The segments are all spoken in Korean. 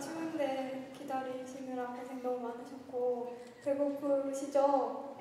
추운데 기다리시느라 고생 너무 많으셨고 배고프시죠?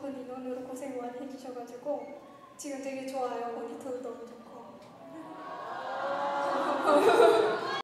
적은 인원으로 고생 많이 해주셔가지고 지금 되게 좋아요. 모니터도 너무 좋고.